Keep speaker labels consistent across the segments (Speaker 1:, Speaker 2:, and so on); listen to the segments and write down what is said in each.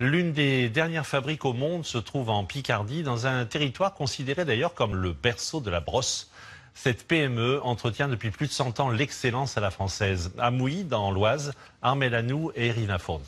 Speaker 1: L'une des dernières fabriques au monde se trouve en Picardie, dans un territoire considéré d'ailleurs comme le berceau de la brosse. Cette PME entretient depuis plus de 100 ans l'excellence à la française. À Mouilly, dans l'Oise, Armel Anou et Irina Fourni.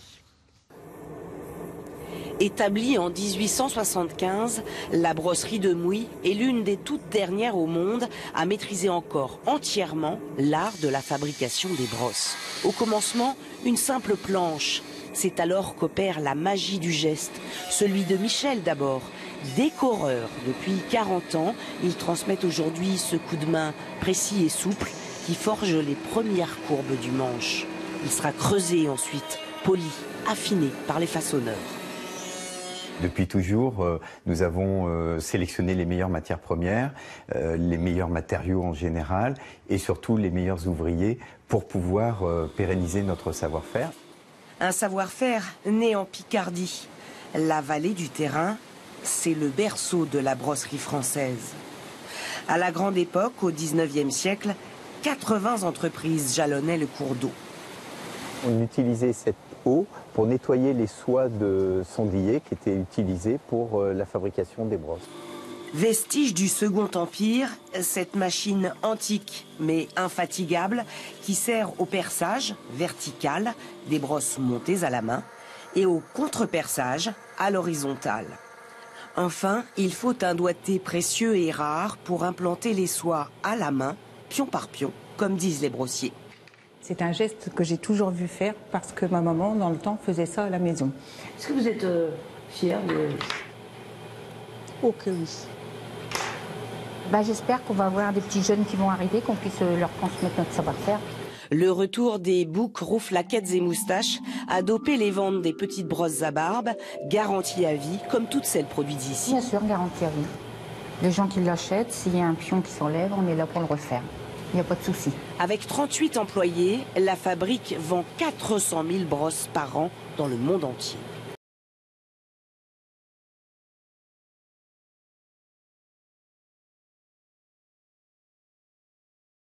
Speaker 2: Établie en 1875, la brosserie de Mouy est l'une des toutes dernières au monde à maîtriser encore entièrement l'art de la fabrication des brosses. Au commencement, une simple planche. C'est alors qu'opère la magie du geste, celui de Michel d'abord. Décoreur depuis 40 ans, il transmet aujourd'hui ce coup de main précis et souple qui forge les premières courbes du manche. Il sera creusé ensuite, poli, affiné par les façonneurs.
Speaker 3: Depuis toujours, euh, nous avons euh, sélectionné les meilleures matières premières, euh, les meilleurs matériaux en général et surtout les meilleurs ouvriers pour pouvoir pérenniser notre savoir-faire.
Speaker 2: Un savoir-faire né en Picardie. La vallée du terrain, c'est le berceau de la brosserie française. À la grande époque, au 19e siècle, 80 entreprises jalonnaient le cours d'eau.
Speaker 3: On utilisait cette eau pour nettoyer les soies de sanglier qui étaient utilisées pour euh, la fabrication des brosses.
Speaker 2: Vestige du Second Empire, cette machine antique mais infatigable qui sert au perçage vertical des brosses montées à la main et au contre-perçage à l'horizontale. Enfin, il faut un doigté précieux et rare pour implanter les soies à la main, pion par pion, comme disent les brossiers.
Speaker 4: C'est un geste que j'ai toujours vu faire parce que ma maman, dans le temps, faisait ça à la maison.
Speaker 5: Est-ce que vous êtes euh, fière de...
Speaker 4: Oh que oui.
Speaker 5: Bah, J'espère qu'on va avoir des petits jeunes qui vont arriver, qu'on puisse leur transmettre notre savoir-faire.
Speaker 2: Le retour des boucs, rouflaquettes et moustaches a dopé les ventes des petites brosses à barbe, garantie à vie, comme toutes celles produites ici.
Speaker 5: Bien sûr, garantie à vie. Les gens qui l'achètent, s'il y a un pion qui s'enlève, on est là pour le refaire. Il n'y a pas de souci.
Speaker 2: Avec 38 employés, la fabrique vend 400 000 brosses par an dans le monde entier.